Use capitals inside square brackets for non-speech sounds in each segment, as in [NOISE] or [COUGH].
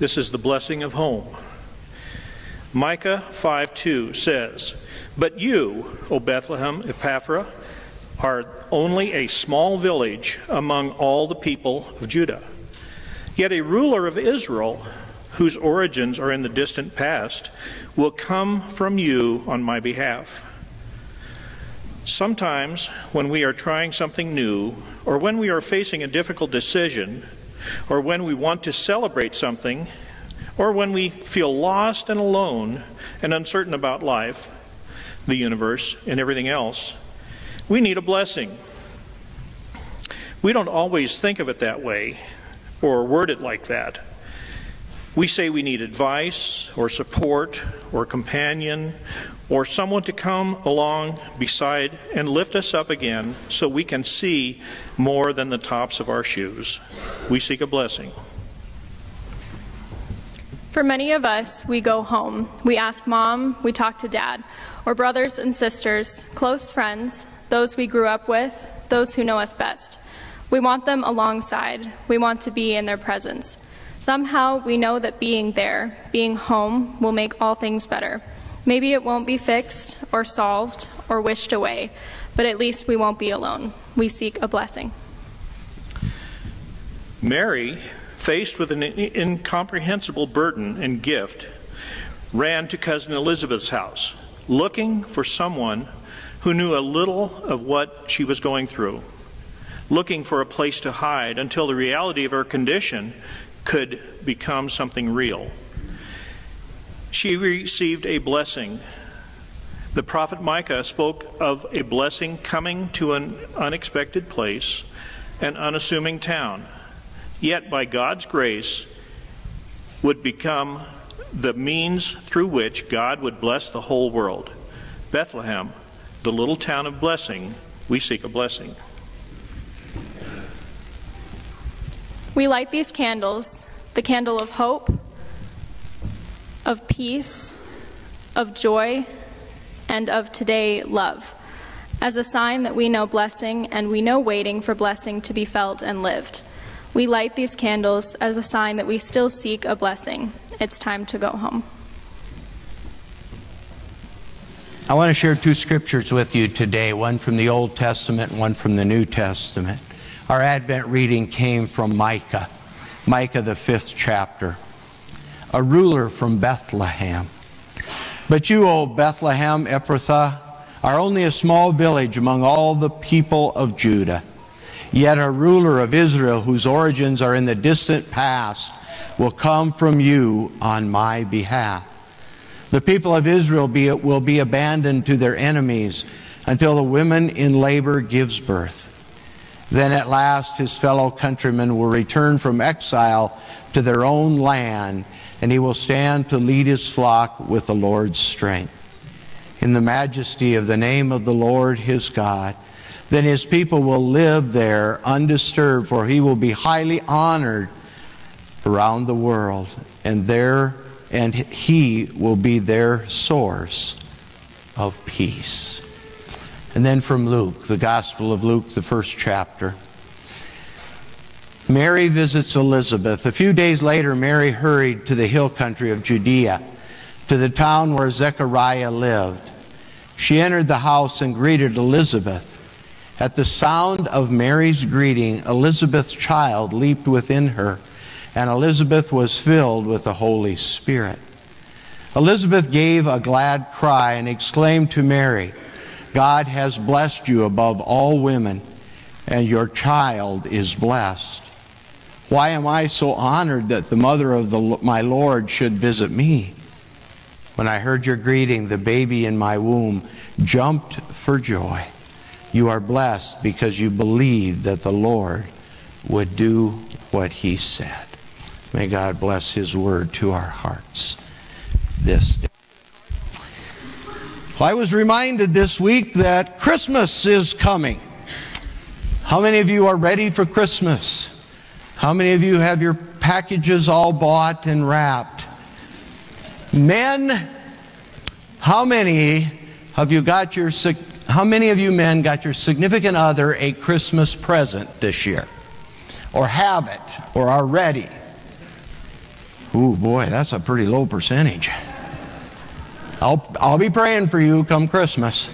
This is the blessing of home. Micah 5:2 says, "But you, O Bethlehem Ephrathah, are only a small village among all the people of Judah. Yet a ruler of Israel, whose origins are in the distant past, will come from you on my behalf." Sometimes, when we are trying something new, or when we are facing a difficult decision, or when we want to celebrate something, or when we feel lost and alone and uncertain about life, the universe, and everything else, we need a blessing. We don't always think of it that way or word it like that. We say we need advice or support or companion or someone to come along beside and lift us up again so we can see more than the tops of our shoes. We seek a blessing. For many of us, we go home. We ask mom, we talk to dad, or brothers and sisters, close friends, those we grew up with, those who know us best. We want them alongside. We want to be in their presence. Somehow we know that being there, being home, will make all things better. Maybe it won't be fixed or solved or wished away, but at least we won't be alone. We seek a blessing. Mary, faced with an incomprehensible burden and gift, ran to cousin Elizabeth's house, looking for someone who knew a little of what she was going through, looking for a place to hide until the reality of her condition could become something real she received a blessing. The prophet Micah spoke of a blessing coming to an unexpected place, an unassuming town, yet by God's grace would become the means through which God would bless the whole world. Bethlehem, the little town of blessing, we seek a blessing. We light these candles the candle of hope, of peace, of joy, and of today love, as a sign that we know blessing and we know waiting for blessing to be felt and lived. We light these candles as a sign that we still seek a blessing. It's time to go home. I want to share two scriptures with you today, one from the Old Testament and one from the New Testament. Our Advent reading came from Micah, Micah, the fifth chapter a ruler from Bethlehem. But you, O Bethlehem Ephrathah, are only a small village among all the people of Judah. Yet a ruler of Israel, whose origins are in the distant past, will come from you on my behalf. The people of Israel be, will be abandoned to their enemies until the woman in labor gives birth. Then at last his fellow countrymen will return from exile to their own land and he will stand to lead his flock with the Lord's strength. In the majesty of the name of the Lord his God, then his people will live there undisturbed, for he will be highly honored around the world, and there and he will be their source of peace. And then from Luke, the Gospel of Luke, the first chapter. Mary visits Elizabeth. A few days later, Mary hurried to the hill country of Judea, to the town where Zechariah lived. She entered the house and greeted Elizabeth. At the sound of Mary's greeting, Elizabeth's child leaped within her, and Elizabeth was filled with the Holy Spirit. Elizabeth gave a glad cry and exclaimed to Mary, God has blessed you above all women, and your child is blessed. Why am I so honored that the mother of the, my Lord should visit me? When I heard your greeting, the baby in my womb jumped for joy. You are blessed because you believed that the Lord would do what he said. May God bless his word to our hearts this day. I was reminded this week that Christmas is coming. How many of you are ready for Christmas? How many of you have your packages all bought and wrapped? Men, how many have you got your how many of you men got your significant other a Christmas present this year? Or have it or are ready? Ooh, boy, that's a pretty low percentage. I'll, I'll be praying for you come Christmas.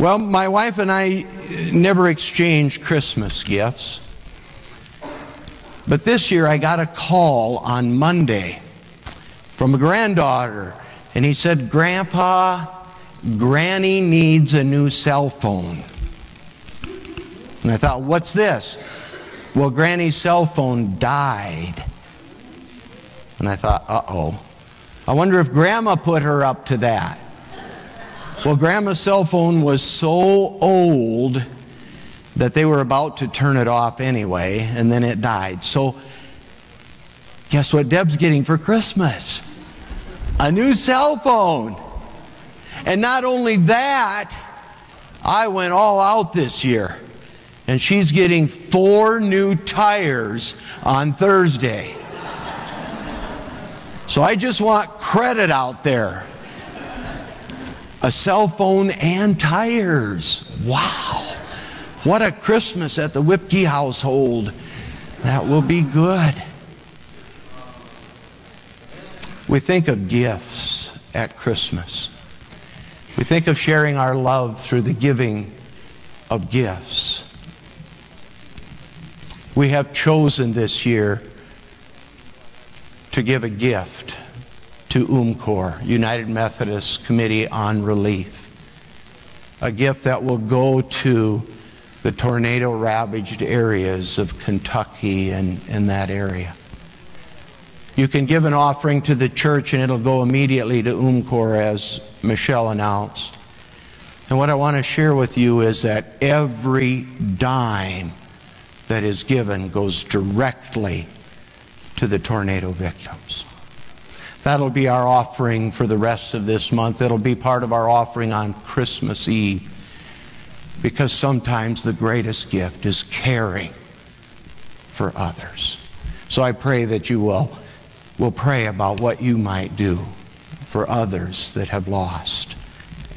Well, my wife and I never exchanged Christmas gifts. But this year I got a call on Monday from a granddaughter, and he said, Grandpa, Granny needs a new cell phone. And I thought, what's this? Well, Granny's cell phone died. And I thought, uh oh. I wonder if Grandma put her up to that. Well, Grandma's cell phone was so old that they were about to turn it off anyway, and then it died. So, guess what Deb's getting for Christmas? A new cell phone. And not only that, I went all out this year. And she's getting four new tires on Thursday. So I just want credit out there. A cell phone and tires. Wow. What a Christmas at the Whipkey household. That will be good. We think of gifts at Christmas. We think of sharing our love through the giving of gifts. We have chosen this year to give a gift to UMCOR, United Methodist Committee on Relief. A gift that will go to the tornado ravaged areas of Kentucky and, and that area. You can give an offering to the church and it'll go immediately to UMCOR as Michelle announced. And what I want to share with you is that every dime that is given goes directly to the tornado victims. That'll be our offering for the rest of this month. It'll be part of our offering on Christmas Eve. Because sometimes the greatest gift is caring for others. So I pray that you will, will pray about what you might do for others that have lost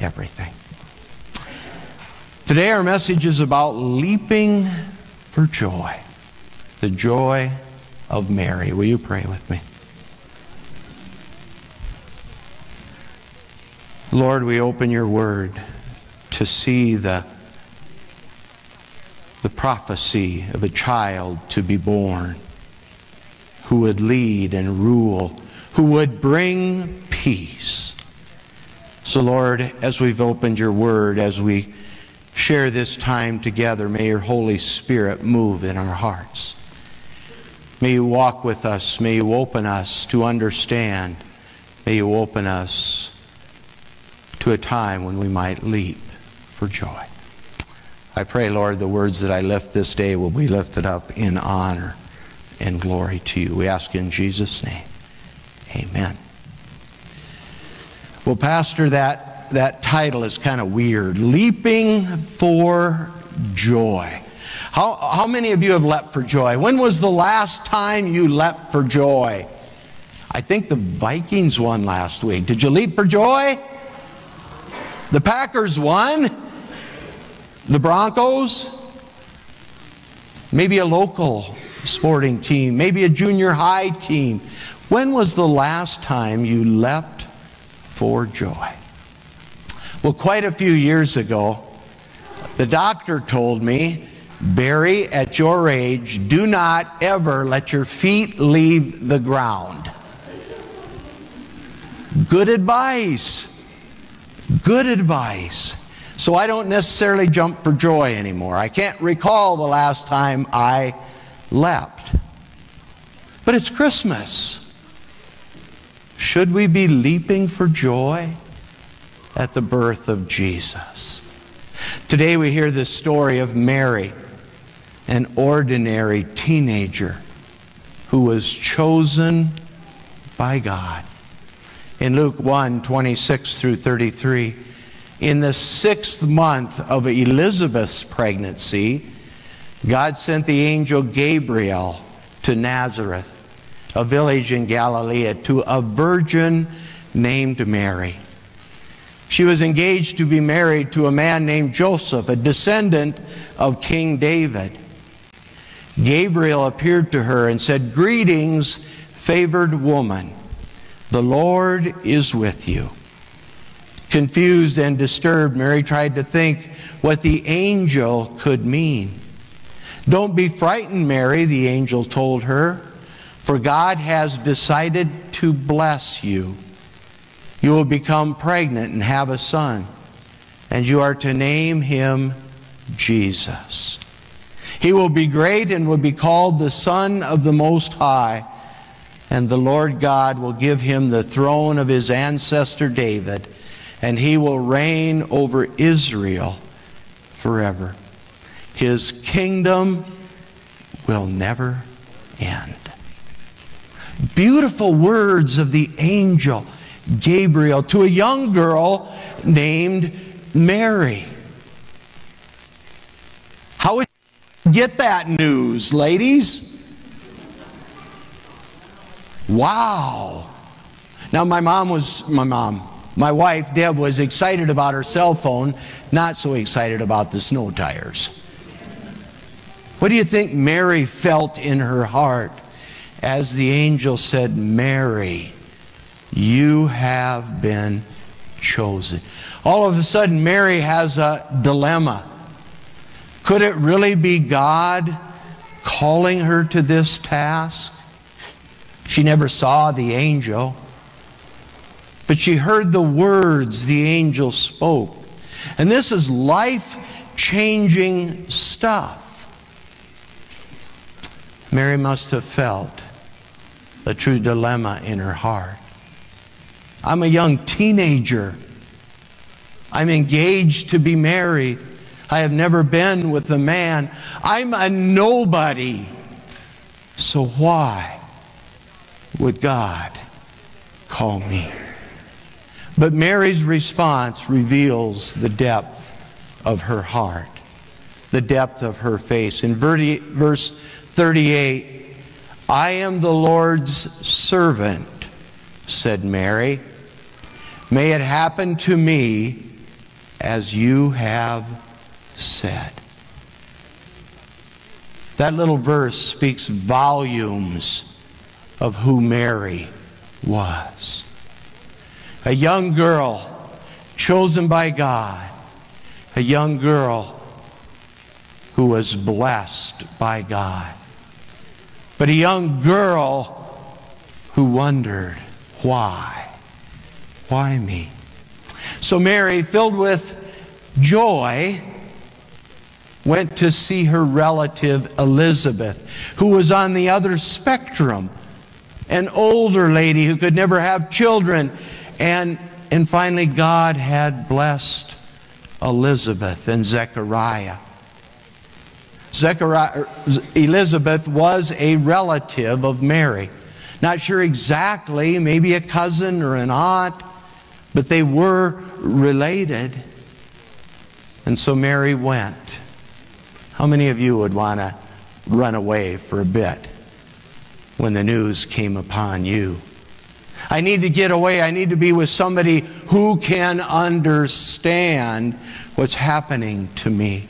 everything. Today, our message is about leaping for joy, the joy of Mary. Will you pray with me? Lord, we open your word to see the, the prophecy of a child to be born who would lead and rule, who would bring peace. So, Lord, as we've opened your word, as we share this time together, may your Holy Spirit move in our hearts. May you walk with us. May you open us to understand. May you open us to a time when we might leap for joy. I pray, Lord, the words that I lift this day will be lifted up in honor and glory to you. We ask in Jesus' name. Amen. Well, Pastor, that, that title is kind of weird. Leaping for joy. How, how many of you have leapt for joy? When was the last time you leapt for joy? I think the Vikings won last week. Did you leap for joy? The Packers won. The Broncos. Maybe a local sporting team. Maybe a junior high team. When was the last time you leapt for joy? Well, quite a few years ago, the doctor told me Barry, at your age, do not ever let your feet leave the ground. Good advice. Good advice. So I don't necessarily jump for joy anymore. I can't recall the last time I leapt. But it's Christmas. Should we be leaping for joy at the birth of Jesus? Today we hear the story of Mary an ordinary teenager who was chosen by God. In Luke 1 26 through 33, in the sixth month of Elizabeth's pregnancy, God sent the angel Gabriel to Nazareth, a village in Galilee, to a virgin named Mary. She was engaged to be married to a man named Joseph, a descendant of King David. Gabriel appeared to her and said, Greetings, favored woman. The Lord is with you. Confused and disturbed, Mary tried to think what the angel could mean. Don't be frightened, Mary, the angel told her, for God has decided to bless you. You will become pregnant and have a son, and you are to name him Jesus. He will be great and will be called the Son of the Most High, and the Lord God will give him the throne of his ancestor David, and he will reign over Israel forever. His kingdom will never end. Beautiful words of the angel Gabriel to a young girl named Mary. How would you get that news, ladies? Wow. Now, my mom was, my mom, my wife, Deb, was excited about her cell phone, not so excited about the snow tires. What do you think Mary felt in her heart as the angel said, Mary, you have been chosen? All of a sudden, Mary has a dilemma. Could it really be God calling her to this task? She never saw the angel, but she heard the words the angel spoke. And this is life changing stuff. Mary must have felt a true dilemma in her heart. I'm a young teenager. I'm engaged to be married. I have never been with a man. I'm a nobody. So why would God call me? But Mary's response reveals the depth of her heart, the depth of her face. In verse 38 I am the Lord's servant, said Mary. May it happen to me as you have said. That little verse speaks volumes of who Mary was. A young girl chosen by God, a young girl who was blessed by God but a young girl who wondered, why? Why me? So Mary, filled with joy, went to see her relative Elizabeth, who was on the other spectrum, an older lady who could never have children. And, and finally, God had blessed Elizabeth and Zechariah. Zechariah, er, Elizabeth was a relative of Mary. Not sure exactly, maybe a cousin or an aunt, but they were related. And so Mary went. How many of you would want to run away for a bit when the news came upon you? I need to get away. I need to be with somebody who can understand what's happening to me.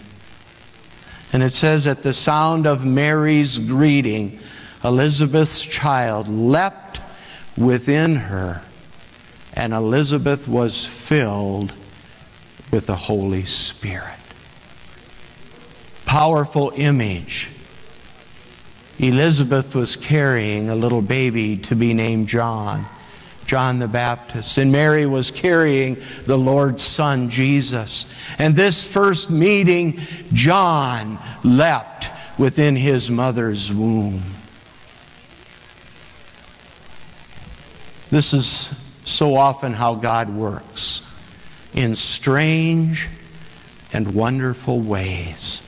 And it says, at the sound of Mary's greeting, Elizabeth's child leapt within her, and Elizabeth was filled with the Holy Spirit. Powerful image. Elizabeth was carrying a little baby to be named John. John the Baptist. And Mary was carrying the Lord's Son, Jesus. And this first meeting, John leapt within his mother's womb. This is so often how God works in strange and wonderful ways.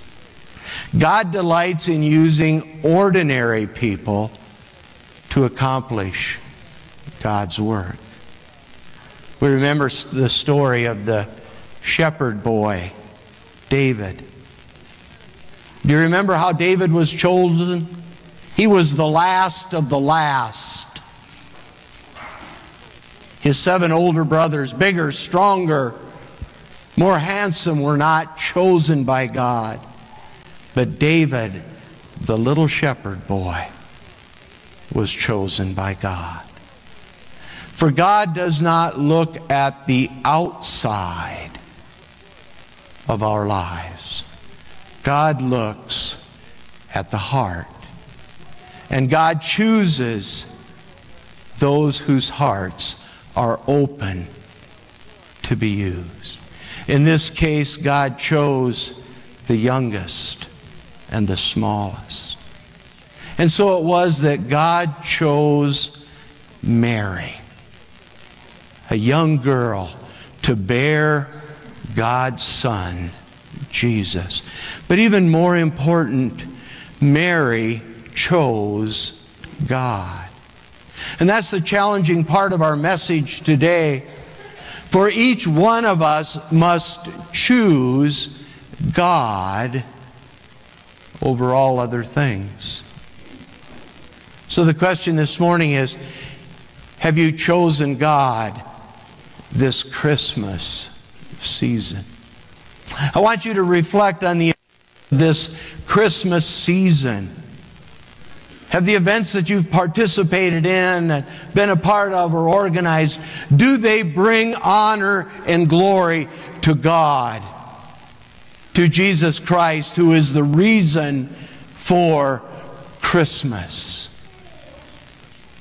God delights in using ordinary people to accomplish God's work. We remember the story of the shepherd boy, David. Do you remember how David was chosen? He was the last of the last. His seven older brothers, bigger, stronger, more handsome, were not chosen by God. But David the little shepherd boy was chosen by God. For God does not look at the outside of our lives, God looks at the heart. And God chooses those whose hearts are open to be used. In this case, God chose the youngest and the smallest. And so it was that God chose Mary, a young girl, to bear God's Son, Jesus. But even more important, Mary chose God. And that's the challenging part of our message today. For each one of us must choose God over all other things. So the question this morning is Have you chosen God this Christmas season? I want you to reflect on the this Christmas season. Have the events that you've participated in uh, been a part of or organized, do they bring honor and glory to God? To Jesus Christ, who is the reason for Christmas?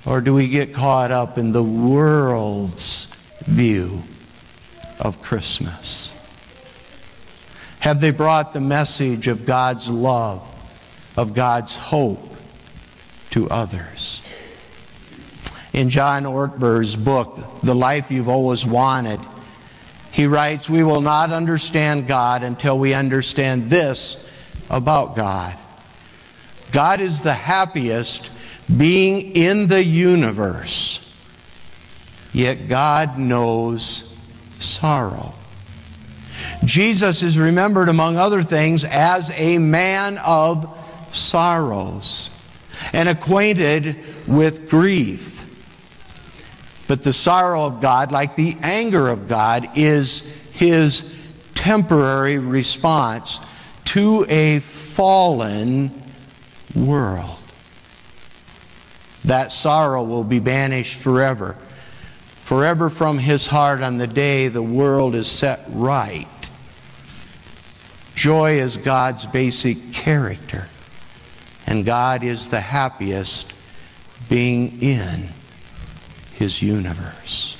Or do we get caught up in the world's view of Christmas? Have they brought the message of God's love, of God's hope to others? In John Ortberg's book, The Life You've Always Wanted, he writes, We will not understand God until we understand this about God. God is the happiest being in the universe, yet God knows sorrow. Jesus is remembered, among other things, as a man of sorrows and acquainted with grief. But the sorrow of God, like the anger of God, is his temporary response to a fallen world. That sorrow will be banished forever, forever from his heart on the day the world is set right. Joy is God's basic character, and God is the happiest being in his universe.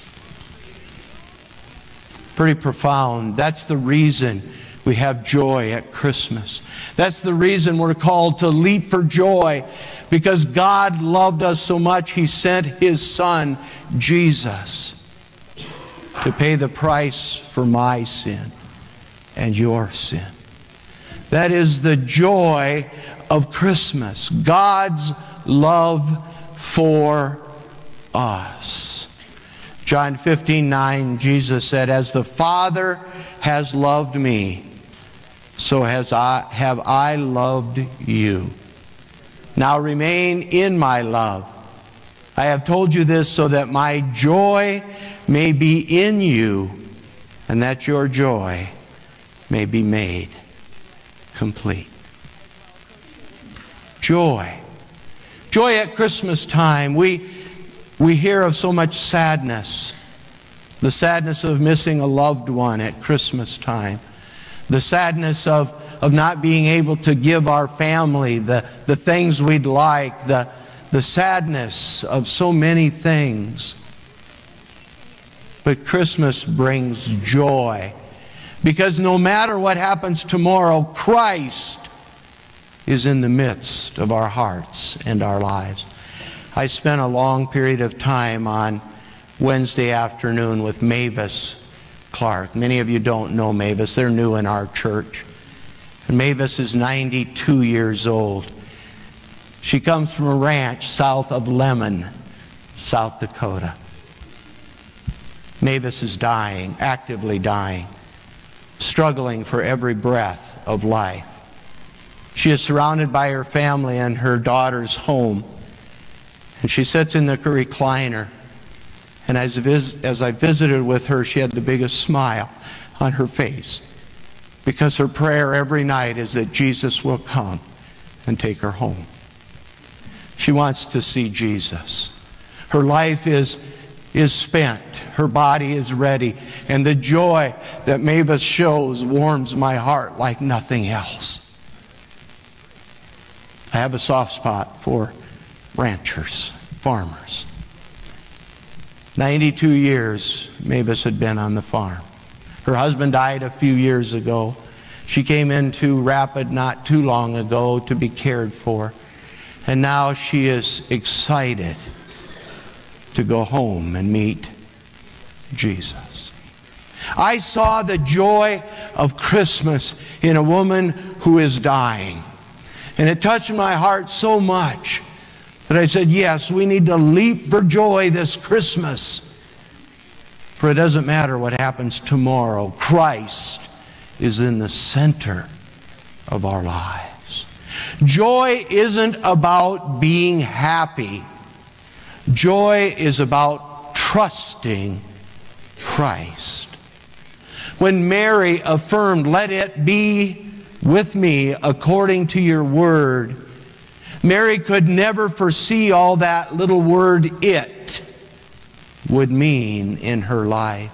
Pretty profound. That's the reason we have joy at Christmas. That's the reason we're called to leap for joy because God loved us so much, He sent His Son, Jesus, to pay the price for my sin and your sin. That is the joy of Christmas, God's love for us. John 15, 9, Jesus said, As the Father has loved me, so has I, have I loved you. Now remain in my love. I have told you this so that my joy may be in you, and that your joy may be made complete. Joy. Joy at Christmas time. We, we hear of so much sadness. The sadness of missing a loved one at Christmas time. The sadness of, of not being able to give our family the, the things we'd like. The, the sadness of so many things. But Christmas brings joy because no matter what happens tomorrow, Christ is in the midst of our hearts and our lives. I spent a long period of time on Wednesday afternoon with Mavis Clark. Many of you don't know Mavis, they're new in our church. And Mavis is 92 years old. She comes from a ranch south of Lemmon, South Dakota. Mavis is dying, actively dying struggling for every breath of life. She is surrounded by her family and her daughter's home. And she sits in the recliner. And as, as I visited with her, she had the biggest smile on her face because her prayer every night is that Jesus will come and take her home. She wants to see Jesus. Her life is, is spent. Her body is ready. And the joy that Mavis shows warms my heart like nothing else. I have a soft spot for ranchers, farmers. 92 years Mavis had been on the farm. Her husband died a few years ago. She came into Rapid not too long ago to be cared for. And now she is excited to go home and meet Jesus. I saw the joy of Christmas in a woman who is dying. And it touched my heart so much that I said, Yes, we need to leap for joy this Christmas. For it doesn't matter what happens tomorrow, Christ is in the center of our lives. Joy isn't about being happy, joy is about trusting Christ. When Mary affirmed, Let it be with me according to your word, Mary could never foresee all that little word it would mean in her life.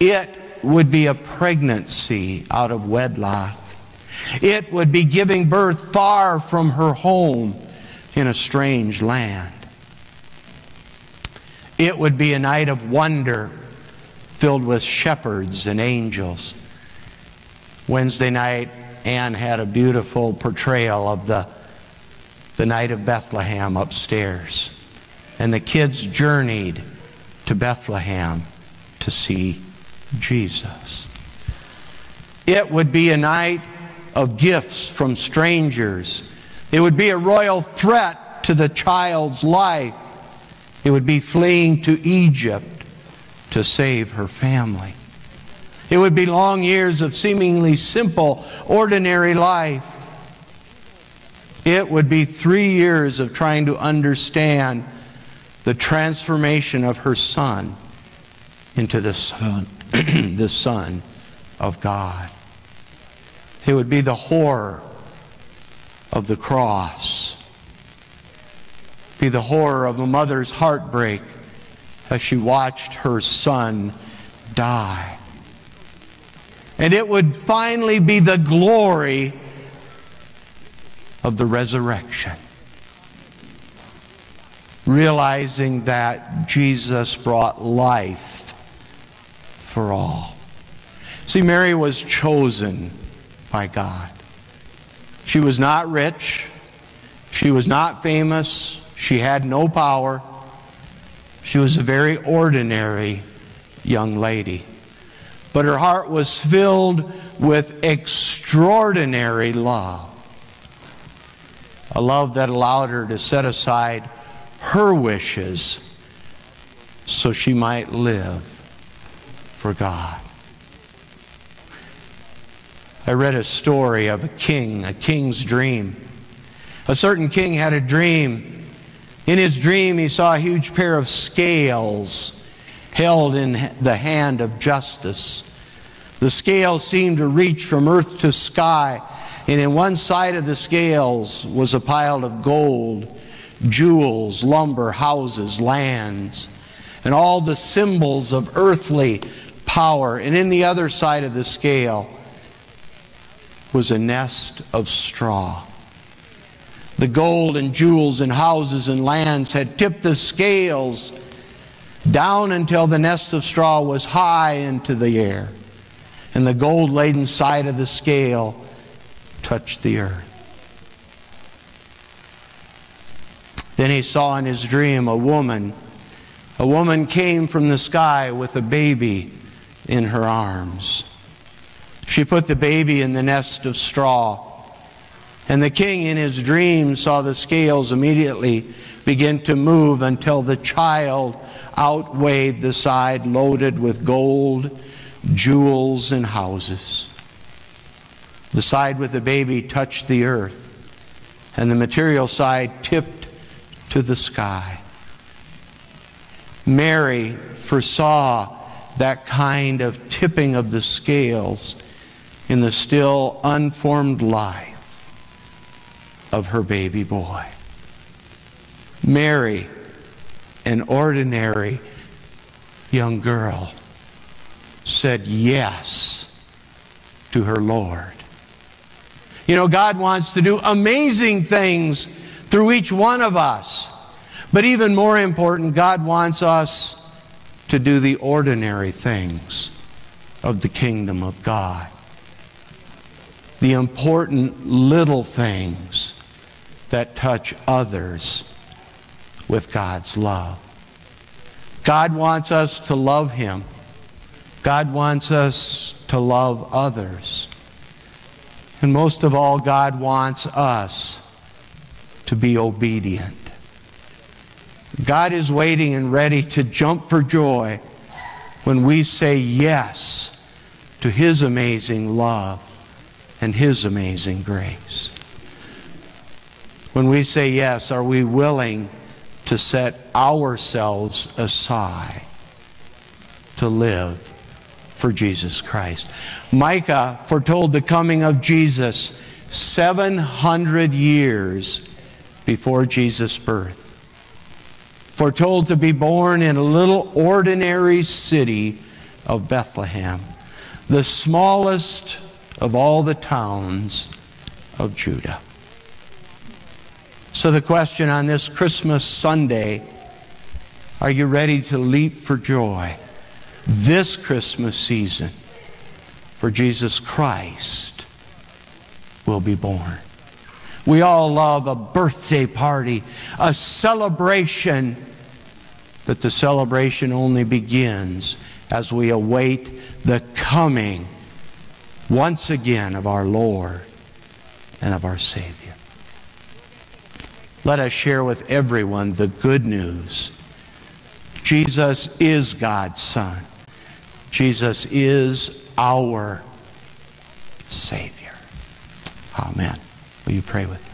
It would be a pregnancy out of wedlock. It would be giving birth far from her home in a strange land. It would be a night of wonder filled with shepherds and angels. Wednesday night, Anne had a beautiful portrayal of the, the night of Bethlehem upstairs. And the kids journeyed to Bethlehem to see Jesus. It would be a night of gifts from strangers. It would be a royal threat to the child's life. It would be fleeing to Egypt to save her family. It would be long years of seemingly simple, ordinary life. It would be three years of trying to understand the transformation of her son into the son, [CLEARS THROAT] the son of God. It would be the horror of the cross, be the horror of a mother's heartbreak as she watched her son die. And it would finally be the glory of the resurrection. Realizing that Jesus brought life for all. See, Mary was chosen by God. She was not rich. She was not famous. She had no power. She was a very ordinary young lady. But her heart was filled with extraordinary love. A love that allowed her to set aside her wishes so she might live for God. I read a story of a king, a king's dream. A certain king had a dream. In his dream, he saw a huge pair of scales held in the hand of justice. The scales seemed to reach from earth to sky, and in one side of the scales was a pile of gold, jewels, lumber, houses, lands, and all the symbols of earthly power. And in the other side of the scale, was a nest of straw. The gold and jewels and houses and lands had tipped the scales down until the nest of straw was high into the air, and the gold laden side of the scale touched the earth. Then he saw in his dream a woman. A woman came from the sky with a baby in her arms. She put the baby in the nest of straw. And the king, in his dream, saw the scales immediately begin to move until the child outweighed the side loaded with gold, jewels, and houses. The side with the baby touched the earth, and the material side tipped to the sky. Mary foresaw that kind of tipping of the scales in the still unformed life of her baby boy. Mary, an ordinary young girl, said yes to her Lord. You know, God wants to do amazing things through each one of us. But even more important, God wants us to do the ordinary things of the kingdom of God. The important little things that touch others with God's love. God wants us to love Him. God wants us to love others. And most of all, God wants us to be obedient. God is waiting and ready to jump for joy when we say yes to His amazing love and His amazing grace. When we say yes, are we willing to set ourselves aside to live for Jesus Christ? Micah foretold the coming of Jesus 700 years before Jesus' birth. Foretold to be born in a little ordinary city of Bethlehem, the smallest of all the towns of Judah. So, the question on this Christmas Sunday are you ready to leap for joy this Christmas season? For Jesus Christ will be born. We all love a birthday party, a celebration, but the celebration only begins as we await the coming once again of our Lord and of our Savior. Let us share with everyone the good news. Jesus is God's Son. Jesus is our Savior. Amen. Will you pray with me?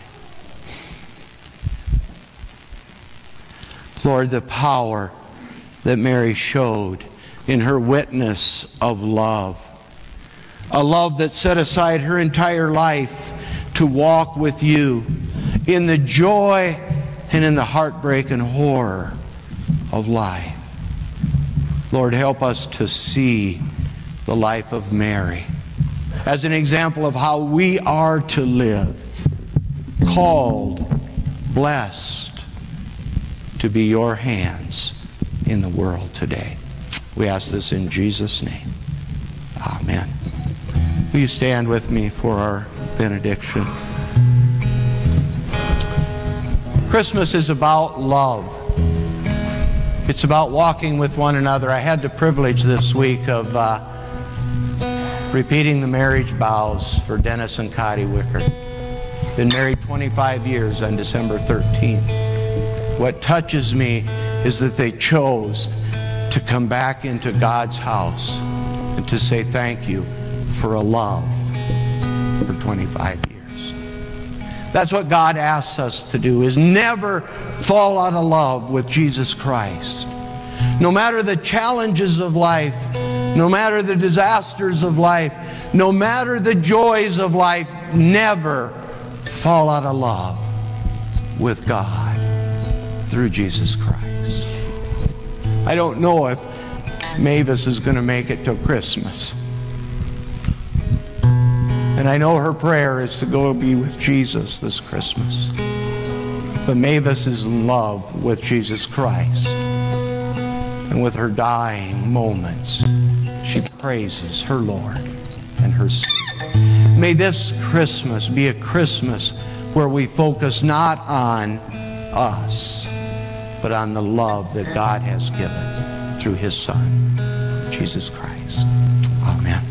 Lord, the power that Mary showed in her witness of love, a love that set aside her entire life to walk with you in the joy and in the heartbreak and horror of life. Lord, help us to see the life of Mary as an example of how we are to live, called, blessed to be your hands in the world today. We ask this in Jesus' name. Amen. Will you stand with me for our benediction? Christmas is about love. It's about walking with one another. I had the privilege this week of uh, repeating the marriage vows for Dennis and Cotty Wicker. Been married 25 years on December 13th. What touches me is that they chose to come back into God's house and to say thank you for a love for 25 years. That's what God asks us to do is never fall out of love with Jesus Christ. No matter the challenges of life, no matter the disasters of life, no matter the joys of life, never fall out of love with God through Jesus Christ. I don't know if Mavis is going to make it till Christmas. And I know her prayer is to go be with Jesus this Christmas. But Mavis is in love with Jesus Christ. And with her dying moments, she praises her Lord and her Savior. May this Christmas be a Christmas where we focus not on us, but on the love that God has given through his Son, Jesus Christ. Amen.